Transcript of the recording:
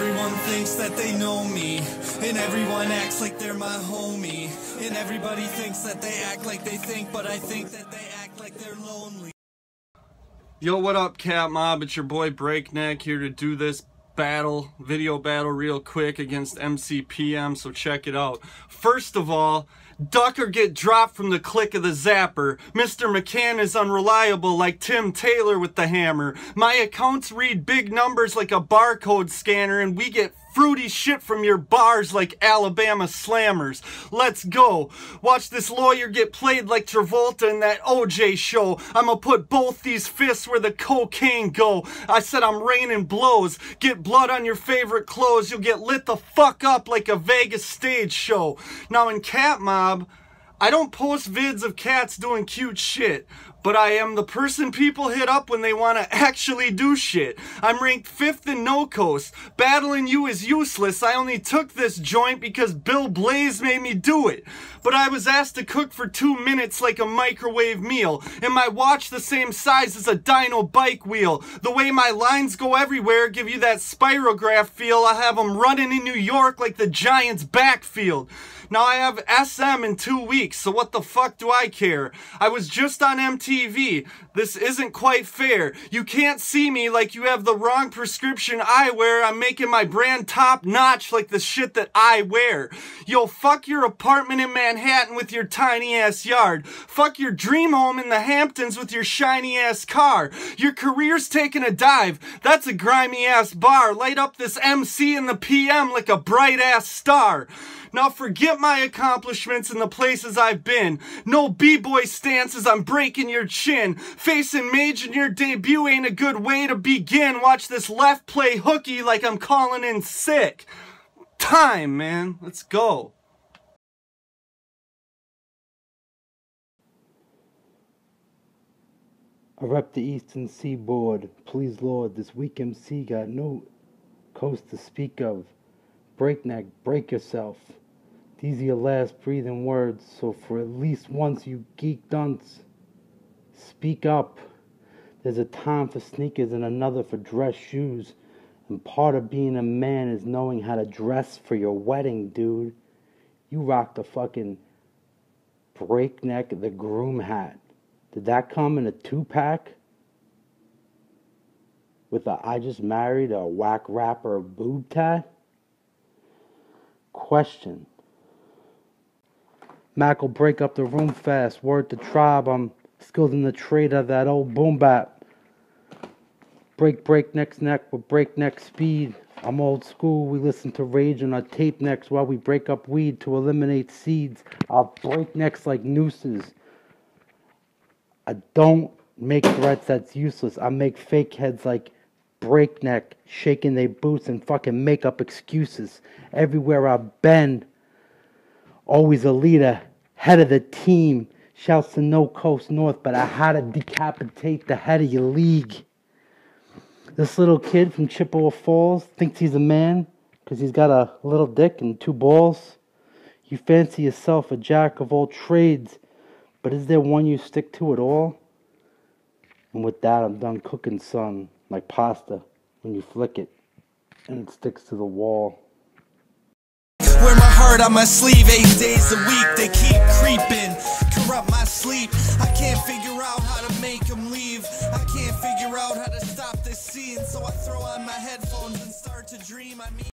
Everyone thinks that they know me, and everyone acts like they're my homie. And everybody thinks that they act like they think, but I think that they act like they're lonely. Yo, what up, Cat Mob? It's your boy Breakneck here to do this battle, video battle real quick against MCPM, so check it out. First of all, duck or get dropped from the click of the zapper. Mr. McCann is unreliable like Tim Taylor with the hammer. My accounts read big numbers like a barcode scanner and we get fruity shit from your bars like Alabama slammers. Let's go. Watch this lawyer get played like Travolta in that OJ show. I'ma put both these fists where the cocaine go. I said I'm raining blows. Get blood on your favorite clothes. You'll get lit the fuck up like a Vegas stage show. Now in Cat Mob, I don't post vids of cats doing cute shit, but I am the person people hit up when they want to actually do shit. I'm ranked 5th in No Coast. Battling you is useless. I only took this joint because Bill Blaze made me do it. But I was asked to cook for two minutes like a microwave meal, and my watch the same size as a dyno bike wheel. The way my lines go everywhere give you that spirograph feel. I have them running in New York like the Giants backfield. Now I have SM in two weeks, so what the fuck do I care? I was just on MTV. This isn't quite fair. You can't see me like you have the wrong prescription eyewear. I'm making my brand top notch like the shit that I wear. You'll fuck your apartment in Manhattan with your tiny ass yard. Fuck your dream home in the Hamptons with your shiny ass car. Your career's taking a dive. That's a grimy ass bar. Light up this MC in the PM like a bright ass star. Now forget my accomplishments and the places I've been. No b-boy stances, I'm breaking your chin. Facing Mage in your debut ain't a good way to begin. Watch this left play hooky like I'm calling in sick. Time, man. Let's go. I rep the eastern seaboard. Please, Lord, this weak MC got no coast to speak of. Breakneck, break yourself. These are your last breathing words, so for at least once, you geek dunce, speak up. There's a time for sneakers and another for dress shoes. And part of being a man is knowing how to dress for your wedding, dude. You rock the fucking breakneck, the groom hat. Did that come in a two pack? With a I just married a whack rapper boob tat? Question. Mac will break up the room fast. Word to tribe, I'm skilled in the trade of that old boom bap. Break, break, next neck with breakneck speed. I'm old school, we listen to rage on our tape necks while we break up weed to eliminate seeds. I'll break necks like nooses. I don't make threats that's useless. I make fake heads like breakneck, shaking their boots and fucking make up excuses. Everywhere I bend, always a leader, head of the team. Shouts to No Coast North, but I had to decapitate the head of your league. This little kid from Chippewa Falls thinks he's a man because he's got a little dick and two balls. You fancy yourself a jack of all trades, but is there one you stick to at all? And with that, I'm done cooking, son, like pasta when you flick it and it sticks to the wall. Heart on my sleeve eight days a week. They keep creeping, corrupt my sleep. I can't figure out how to make them leave. I can't figure out how to stop this scene. So I throw on my headphones and start to dream. I mean.